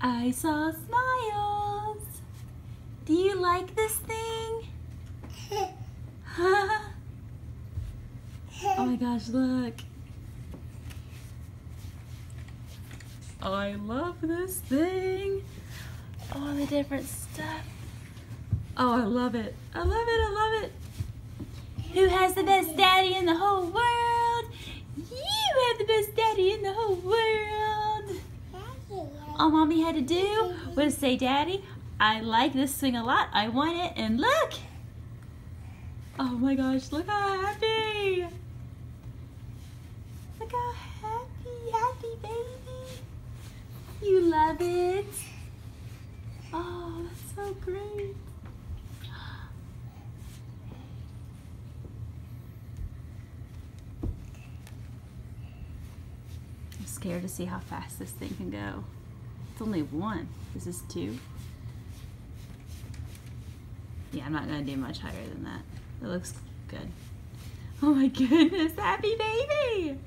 I saw smiles. Do you like this thing? oh my gosh, look. I love this thing. All the different stuff. Oh, I love it. I love it. I love it. Who has the best daddy in the whole world? All mommy had to do was say, Daddy, I like this thing a lot. I want it. And look. Oh my gosh, look how happy. Look how happy, happy baby. You love it. Oh, that's so great. I'm scared to see how fast this thing can go. It's only one. This is two. Yeah, I'm not gonna do much higher than that. It looks good. Oh my goodness, happy baby!